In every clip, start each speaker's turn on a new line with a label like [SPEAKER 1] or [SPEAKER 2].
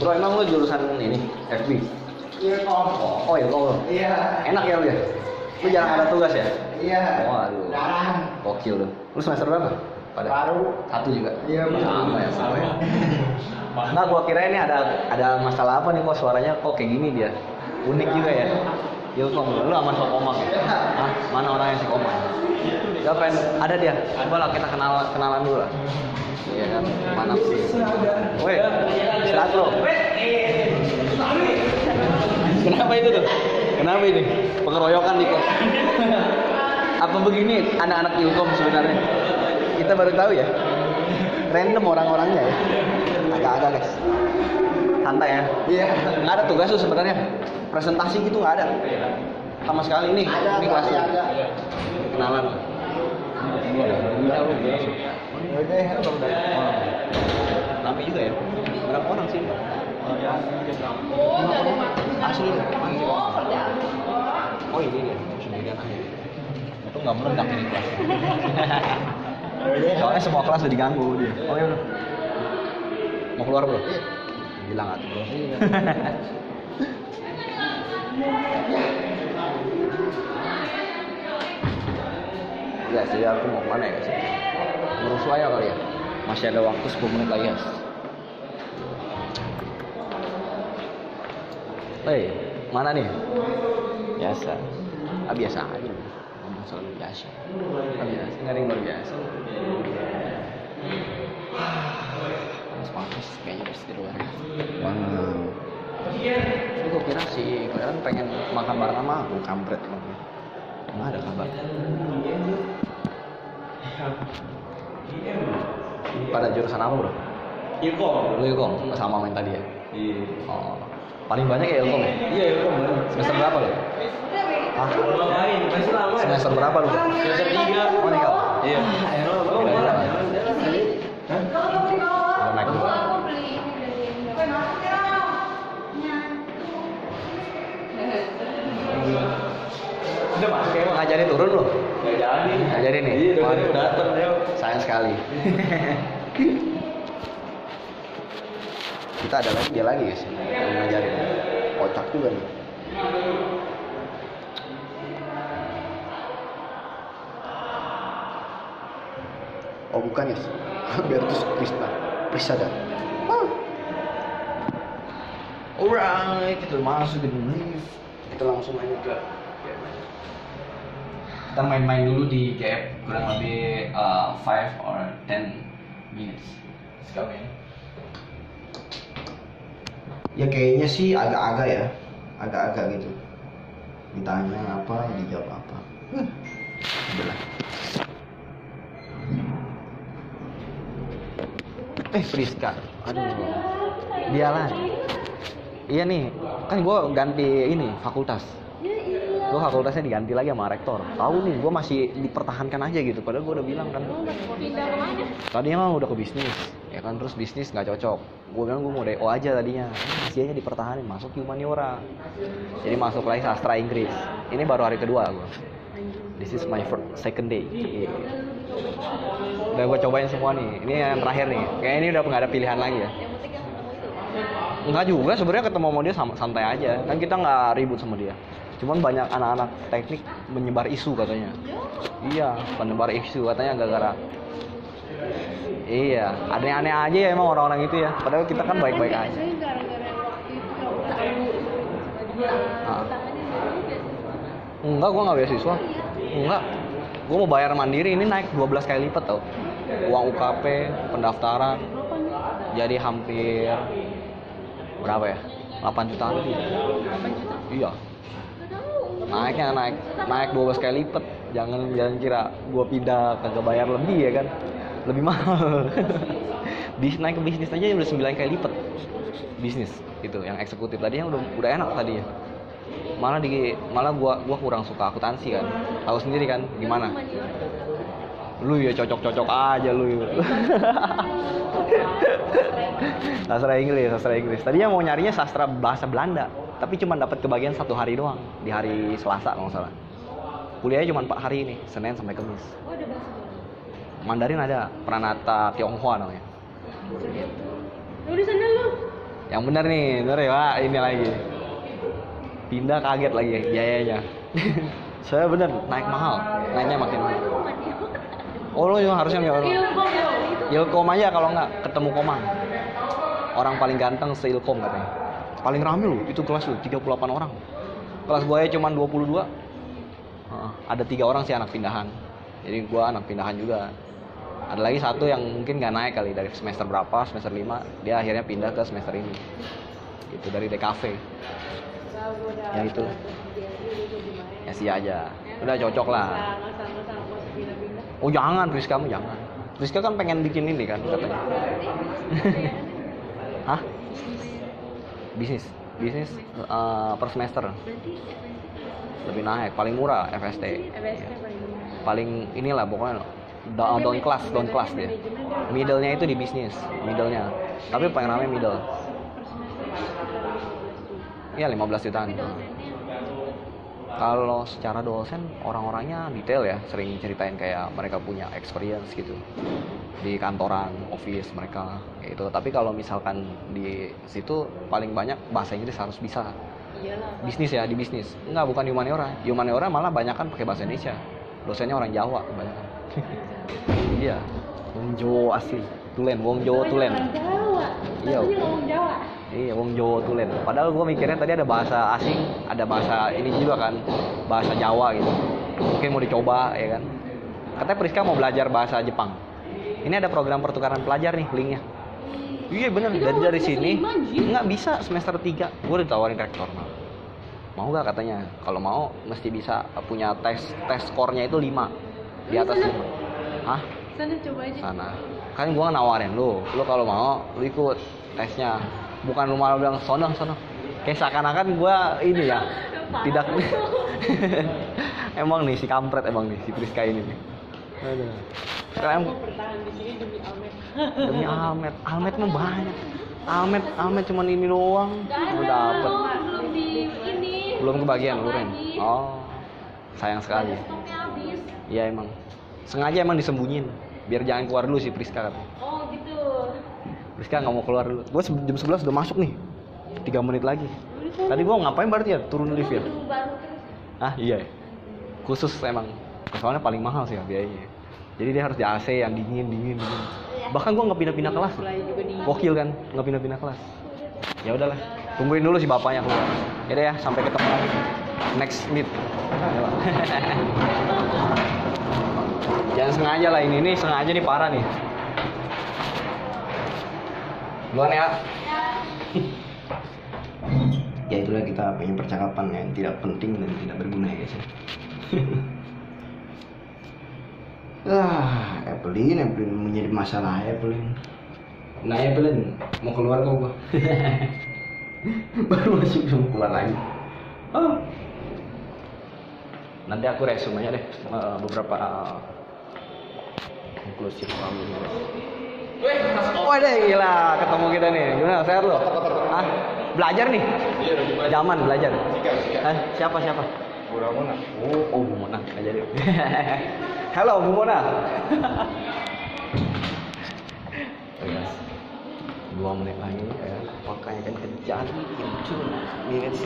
[SPEAKER 1] Bro, emang lu jurusan ini FB?
[SPEAKER 2] Iya kok.
[SPEAKER 1] Oh iya, lo.
[SPEAKER 2] Iya.
[SPEAKER 1] Enak ya lu ya? Lu jarang ada tugas ya?
[SPEAKER 2] Iya.
[SPEAKER 1] Waduh.
[SPEAKER 2] Jarang.
[SPEAKER 1] Gokil lu. Lu semester berapa? Pada
[SPEAKER 2] Baru.
[SPEAKER 1] satu juga.
[SPEAKER 2] Iya, Bang.
[SPEAKER 1] sama ya, sama ya. Nah, gua kira ini ada ada masalah apa nih kok suaranya kok kayak gini dia. Unik juga ya. Ilkom, lu sama si Komang ya? Hah? Mana orangnya si Komang? Ya pengen ada dia. Coba lah kita kenal kenalan dulu lah. Iya kan? Mana sih? Woi, istirahat bro. Kenapa itu tuh? Kenapa ini? Pengeroyokan di kos. Apa begini anak-anak Ilkom sebenarnya? Kita baru tahu ya. Random orang-orangnya ya. Agak-agak guys. Santai ya.
[SPEAKER 2] Iya.
[SPEAKER 1] Nggak ada tugas tuh sebenarnya. Presentasi gitu nggak ada. Sama sekali nih.
[SPEAKER 2] Ada,
[SPEAKER 1] ini kelasnya.
[SPEAKER 2] ada.
[SPEAKER 1] Kenalan. Tapi juga ya. Berapa orang sih? Asli. Oh ini dia. Sembilan aja. Itu nggak meledak ini kelas. Soalnya semua kelas udah diganggu dia. Oh iya. Mau keluar bro? Bilang atuh ya sih aku mau ke mana ya sih? Ngurus waya kali ya. Masih ada waktu 10 menit lagi ya. Hei, mana nih? Biasa. Ah biasa aja. Ngomong selalu biasa. Ah biasa, nggak ada yang luar biasa. Mas Marcus kayaknya pasti di luar. Wow. Ini gue kira sih, kalian pengen makan bareng sama aku, kampret emang. Ada kabar. Pada jurusan apa bro?
[SPEAKER 3] Ilkom.
[SPEAKER 1] Lu Ilkom, sama main tadi ya?
[SPEAKER 3] Iya.
[SPEAKER 1] Oh, paling banyak ya Ilkom ya?
[SPEAKER 3] Iya, Ilkom.
[SPEAKER 1] Semester berapa lu? Ah?
[SPEAKER 3] Masih lama.
[SPEAKER 1] semester berapa lu?
[SPEAKER 3] Semester tiga.
[SPEAKER 1] Oh nih kau?
[SPEAKER 3] Iya.
[SPEAKER 1] Gila, Udah
[SPEAKER 3] masuk ya, Bang?
[SPEAKER 1] Ngajarin turun lu?
[SPEAKER 3] Nggak jadi.
[SPEAKER 1] Ngajarin nih?
[SPEAKER 3] Iya, udah datang, ayo.
[SPEAKER 1] Sayang sekali. Kita ada lagi dia lagi guys yang ngajarin. Kocak juga nih. Oh bukan ya, Bertus Krista, Prisada. Alright, kita masuk ke lift. Kita langsung main ke kita main-main dulu di gap kurang lebih 5 or 10 minutes. Let's go man. Ya kayaknya sih agak-agak ya, agak-agak gitu. Ditanya apa, dijawab apa. Hmm. Udahlah. Eh Friska, aduh, dia lagi. Iya nih, kan gue ganti ini fakultas. Gue fakultasnya diganti lagi sama rektor. Tahu nih, gue masih dipertahankan aja gitu. Padahal gue udah bilang kan.
[SPEAKER 4] Pindah ke mana?
[SPEAKER 1] Tadinya mah udah ke bisnis, ya kan terus bisnis nggak cocok. Gue bilang gue mau DO aja tadinya, masih aja dipertahanin masuk humaniora. Jadi masuk lagi sastra Inggris. Ini baru hari kedua gue. This is my first, second day. Iya. Udah gue cobain semua nih. Ini yang terakhir nih. Kayak ini udah nggak ada pilihan lagi ya. Enggak juga sebenarnya ketemu sama dia santai aja. Kan kita nggak ribut sama dia. Cuman banyak anak-anak teknik menyebar isu katanya. Iya, penyebar isu katanya gara-gara Iya, aneh-aneh aja ya emang orang-orang itu ya. Padahal kita kan baik-baik aja. Ah.
[SPEAKER 4] biasanya.
[SPEAKER 1] Enggak, gua nggak beasiswa. Enggak. Gua mau bayar mandiri ini naik 12 kali lipat tau. Uang UKP, pendaftaran. Jadi hampir berapa ya? 8 juta lebih.
[SPEAKER 4] 8 juta?
[SPEAKER 1] Iya. Naiknya naik naik 12 kali lipat. Jangan jangan kira gua pindah kagak bayar lebih ya kan? Lebih mahal. Bis naik ke bisnis aja udah 9 kali lipat. Bisnis itu yang eksekutif. Tadinya udah udah enak tadi. Ya malah di malah gua gua kurang suka akuntansi kan? Tahu sendiri kan? Gimana? Lu ya cocok-cocok aja lu ya. sastra Inggris sastra Inggris. Tadinya mau nyarinya sastra bahasa Belanda tapi cuma dapat kebagian satu hari doang di hari Selasa kalau nggak salah kuliahnya cuma empat hari ini Senin sampai Kamis
[SPEAKER 4] Oh, ada bahasa.
[SPEAKER 1] Mandarin ada Pranata Tionghoa namanya
[SPEAKER 4] Lu.
[SPEAKER 1] Yang bener nih, bener ya Pak, ini lagi. Pindah kaget lagi biayanya. Saya bener naik mahal, naiknya makin mahal. Oh lo juga harusnya
[SPEAKER 4] ya.
[SPEAKER 1] Ilkom aja kalau nggak ketemu Komang. Orang paling ganteng se Ilkom katanya. Paling rame loh, itu kelas loh, 38 orang. Kelas gue cuma 22. Heeh, ada tiga orang sih anak pindahan. Jadi gua anak pindahan juga. Ada lagi satu yang mungkin nggak naik kali dari semester berapa, semester 5 dia akhirnya pindah ke semester ini. Itu dari DKV. Ya itu. Ya sih aja. Udah cocok lah. Oh jangan, Rizka kamu jangan. Rizka kan pengen bikin ini kan katanya. Hah? Bisnis, bisnis eh, per semester lebih naik, paling murah FST.
[SPEAKER 4] FST paling
[SPEAKER 1] Paling inilah pokoknya down, down class, down class dia. Middle-nya itu di bisnis, middle-nya. Tapi paling rame middle. Iya 15 jutaan. Kalau secara dosen orang-orangnya detail ya, sering ceritain kayak mereka punya experience gitu di kantoran, office mereka kayak gitu. Tapi kalau misalkan di situ paling banyak bahasa Inggris harus bisa.
[SPEAKER 4] Iyalah.
[SPEAKER 1] Bisnis ya di bisnis. Enggak bukan humaniora. Humaniora malah banyak kan pakai bahasa Indonesia. Dosennya orang Jawa kebanyakan. iya. Wong Jawa asli. Tulen, Wong Jawa tulen. Iya.
[SPEAKER 4] Ngomong Jawa.
[SPEAKER 1] Iya, wong Jawa tulen. Padahal gue mikirnya tadi ada bahasa asing, ada bahasa ini juga kan, bahasa Jawa gitu. Mungkin mau dicoba ya kan. Katanya Priska mau belajar bahasa Jepang. Ini ada program pertukaran pelajar nih linknya. Iya bener,
[SPEAKER 4] Itu
[SPEAKER 1] dari dari sini
[SPEAKER 4] lima,
[SPEAKER 1] nggak bisa semester 3 Gue ditawarin rektor mau. Mau nggak katanya? Kalau mau mesti bisa punya tes tes skornya itu 5 di atas 5 Hah?
[SPEAKER 4] Sana coba aja.
[SPEAKER 1] sana kan gua nawarin lu lu kalau mau lu ikut tesnya bukan lu malah bilang sono sono kayak seakan-akan gua ini ya tidak emang nih si kampret emang nih si Priska ini nih Aduh. Sekarang
[SPEAKER 4] Mau bertahan di sini demi Almet.
[SPEAKER 1] demi Almet Almet mah banyak Almet Almet cuman ini doang udah dapet
[SPEAKER 4] belum di ini.
[SPEAKER 1] belum kebagian lu Ren
[SPEAKER 4] Lagi.
[SPEAKER 1] oh sayang sekali
[SPEAKER 4] Stoknya habis.
[SPEAKER 1] iya emang sengaja emang disembunyiin biar jangan keluar dulu si Priska katanya
[SPEAKER 4] Oh gitu.
[SPEAKER 1] Rizka nggak mau keluar dulu. Gue jam 11 udah masuk nih. 3 menit lagi. Tadi gua ngapain berarti ya? Turun lift ya? Ah iya. ya. Khusus emang. Soalnya paling mahal sih ya biayanya. Jadi dia harus di AC yang dingin, dingin, dingin. Bahkan gua nggak pindah-pindah kelas.
[SPEAKER 4] juga di
[SPEAKER 1] Gokil kan? Nggak pindah-pindah kelas. Ya udahlah. Tungguin dulu si bapaknya keluar. Ya ya, sampai ketemu lagi. Next meet. Jangan sengaja lah ini, ini sengaja nih parah nih. Duluan ya. ya itulah kita punya percakapan yang tidak penting dan tidak berguna ya guys ya. ah, Evelyn, Evelyn menjadi masalah Evelyn. Nah Evelyn, mau keluar kok gua. Baru masuk belum keluar lagi. Ah. Nanti aku resume aja deh eh, beberapa uh, inklusif kami. Wah deh gila ketemu kita nih. Gimana sehat lo? Hah? Belajar nih? Zaman belajar. Eh, siapa siapa?
[SPEAKER 2] Bu Ramona.
[SPEAKER 1] Oh, oh Bu Mona nggak jadi. Halo Bu Mona. Oh. Dua menit lagi ya. Makanya kan terjadi itu minutes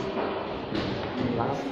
[SPEAKER 1] last.